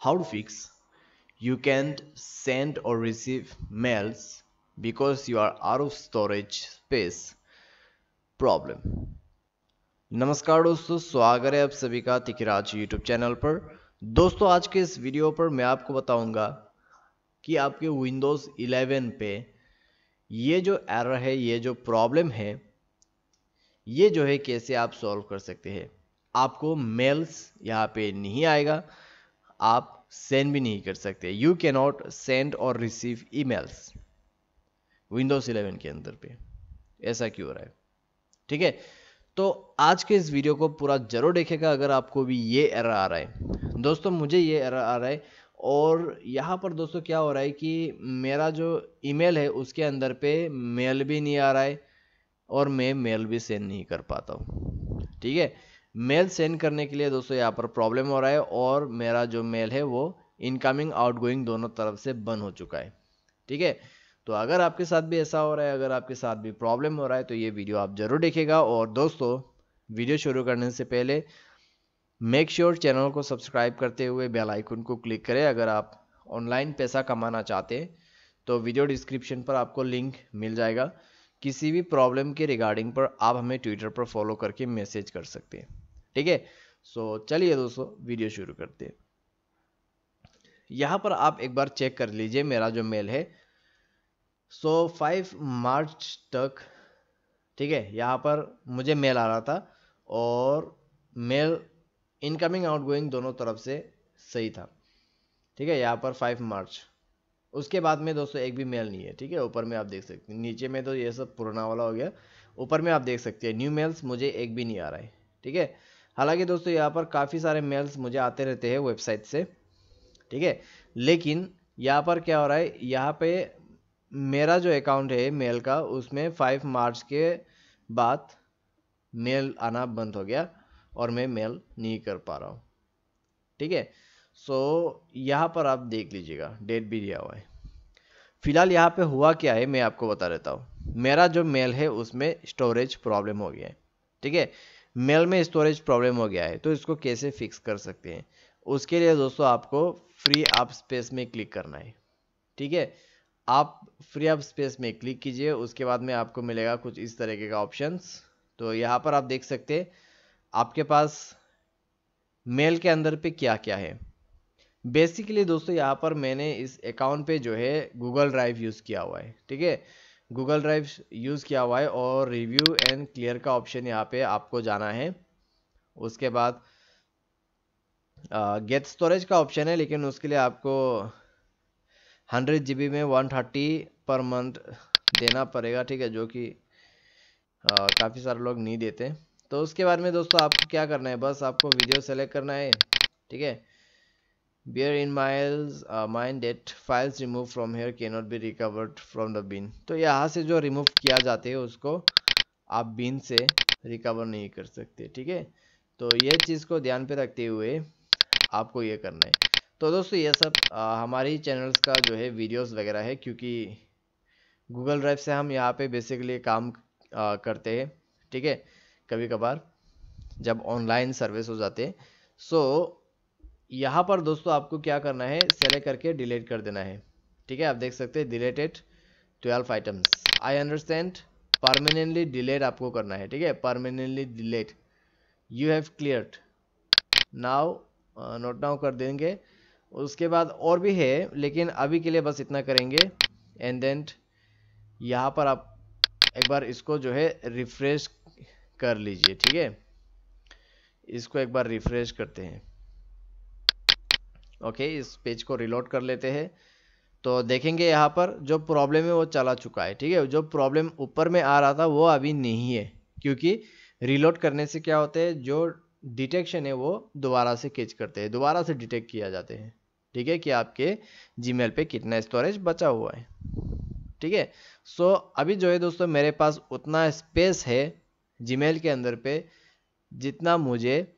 how to fix. You can't send or receive mails because you are out of storage space problem. नमस्कार दोस्तों, स्वागत है आप सभी का तिकराज यूट्यूब चैनल पर। दोस्तों, आज के इस वीडियो पर मैं आपको बताऊँगा कि आपके विंडोज़ 11 पे ये जो एरर है, ये जो प्रॉब्लम है, ये जो है कैसे आप सॉल्व कर सकते हैं। आपको मेल्स यहाँ पे नहीं आएगा आप सेंड भी नहीं कर सकते। You can not send or receive emails Windows 11 के अंदर पे। ऐसा क्यों हो रहा है? ठीक है? तो आज के इस वीडियो को पूरा ज़रूर देखेगा अगर आपको भी ये एरर आ रहा है। दोस्तों, मुझे ये एरर आ रहा है और यहाँ पर दोस्तों क्या हो रहा है कि मेरा जो ईमेल है उसके अंदर पे मेल भी नहीं आ रहा है और मैं मेल भी सेंड नहीं कर पाता हूँ। ठीक है? मेल सेंड करने के लिए दोस्तों यहाँ पर प्रॉब्लम हो रहा है और मेरा जो मेल है वो इनकमिंग आउटगोइंग दोनों तरफ़ से बंद हो चुका है। ठीक है? तो अगर आपके साथ भी ऐसा हो रहा है, अगर आपके साथ भी प्रॉब्लम हो रहा है तो ये वीडियो आप ज़रूर देखेगा और दोस्तों, वीडियो शुरू करने से पहले मेक श्योर sure चैनल को सब्सक्राइब करते हुए बेल आइकन को क्लिक करें। अगर आप ऑनलाइन पैसा कमाना चाहते हैं तो वीडियो डिस्क्रिप्शन पर आपको लिंक मिल जाएगा। किसी भी प्रॉब्लम के रिगार्डिंग पर आप हमें ट्विटर पर फॉलो करके मैसेज कर सकते हैं। ठीक है? सो चलिए दोस्तों वीडियो शुरू करते हैं। यहाँ पर आप एक बार चेक कर लीजिए मेरा जो मेल है। सो फाइव मार्च तक, ठीक है? यहाँ पर मुझे मेल आ रहा था और मेल इनकमिंग आउटगोइंग दोनों तरफ़ से सही था। ठीक है? यहाँ पर फाइव मार्च उसके बाद में दोस्तों एक भी मेल नहीं है, ठीक है? ऊपर में आप देख सकते हैं। नीचे में तो ये सब पुराना वाला हो गया। ऊपर में आप देख सकते हैं। न्यू मेल्स मुझे एक भी नहीं आ रहा है, ठीक है? हालाँकि दोस्तों, यहाँ पर काफ़ी सारे मेल्स मुझे आते रहते हैं वेबसाइट से, ठीक है? लेकिन यहाँ पर क्या हो रहा है, यहाँ पे मेरा जो अकाउंट है मेल का, उसमें फाइव मार्च के बाद मेल आना बंद हो गया और मैं मेल नहीं कर पा रहा हूँ, ठीक है? सो यहाँ पर आप देख लीजिएगा डेट भी दिया हुआ है। फ़िलहाल यहाँ पे हुआ क्या है, मैं आपको बता देता हूँ। मेरा जो मेल है, उसमें स्टोरेज प्रॉब्लम हो गया है, ठीक है? मेल में स्टोरेज प्रॉब्लम हो गया है तो इसको कैसे फिक्स कर सकते हैं? उसके लिए दोस्तों आपको फ्री आप स्पेस में क्लिक करना है। ठीक है? आप फ्री आप स्पेस में क्लिक कीजिए, उसके बाद में आपको मिलेगा कुछ इस तरीके का ऑप्शंस तो यहाँ पर आप देख सकते आपके पास मेल के अंदर पे क्या क्या है। बेसिकली दोस्तों यहाँ पर मैंने इस अकाउंट पे जो है गूगल ड्राइव यूज़ किया हुआ है। ठीक है? गूगल ड्राइव यूज़ किया हुआ है और रिव्यू एंड क्लियर का ऑप्शन यहाँ पे आपको जाना है। उसके बाद गेट स्टोरेज का ऑप्शन है, लेकिन उसके लिए आपको हंड्रेड जी में वन थर्टी पर मंथ देना पड़ेगा, ठीक है, जो कि काफ़ी सारे लोग नहीं देते। तो उसके बाद में दोस्तों आपको क्या करना है? बस आपको वीडियो सेलेक्ट करना है, ठीक है? Bear in mind uh, mind that files removed from here cannot be recovered from the bin. तो यहाँ से जो रिमूव किया जाते हैं उसको आप बिन से रिकवर नहीं कर सकते ठीक है? तो ये चीज़ को ध्यान पे रखते हुए आपको ये करना है। तो दोस्तों ये सब आ, हमारी चैनल्स का जो है वीडियोस वगैरह है क्योंकि गूगल ड्राइव से हम यहाँ पे बेसिकली काम आ, करते हैं ठीक है? कभी कभार जब ऑनलाइन सर्विस हो जाते हैं। सो यहाँ पर दोस्तों आपको क्या करना है? सेलेक्ट करके डिलीट कर देना है। ठीक है? आप देख सकते हैं deleted twelve items I understand permanently delete आपको करना है। ठीक है? Permanently delete you have clear now note now कर देंगे। उसके बाद और भी है, लेकिन अभी के लिए बस इतना करेंगे। एंड देन यहाँ पर आप एक बार इसको जो है रिफ्रेश कर लीजिए। ठीक है? इसको एक बार रिफ्रेश करते हैं। ओके, इस पेज को रिलोड कर लेते हैं। तो देखेंगे यहाँ पर, जो प्रॉब्लम है वो चला चुका है, ठीक है? जो प्रॉब्लम ऊपर में आ रहा था, वो अभी नहीं है। क्योंकि रिलोड करने से क्या होता है, जो डिटेक्शन है वो दोबारा से कैच करते हैं, दोबारा से डिटेक्ट किया जाते हैं। ठीक है कि आपके जीमेल पे कितना स्टोरेज बचा हुआ है। ठीक है? सो अभी जो है दोस्तों, मेरे पास उतना स्पेस है जीमेल के अंदर पे, जितना मुझे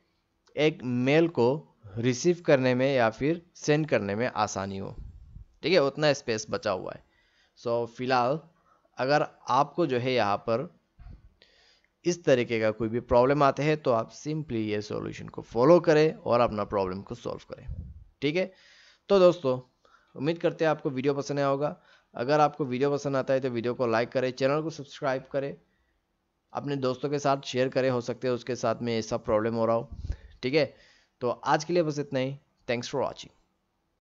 एक मेल को रिसीव करने में या फिर सेंड करने में आसानी हो। ठीक है उतना स्पेस बचा हुआ है। सो so, फ़िलहाल अगर आपको जो है यहाँ पर इस तरीके का कोई भी प्रॉब्लम आते हैं तो आप सिंपली ये सॉल्यूशन को फॉलो करें और अपना प्रॉब्लम को सॉल्व करें। ठीक है? तो दोस्तों उम्मीद करते हैं आपको वीडियो पसंद आया होगा। अगर आपको वीडियो पसंद आता है तो वीडियो को लाइक करें चैनल को सब्सक्राइब करें। अपने दोस्तों के साथ शेयर करें हो सकते हैं उसके साथ में ऐसा प्रॉब्लम हो रहा हो। ठीक है? तो आज के लिए बस इतना ही। Thanks for watching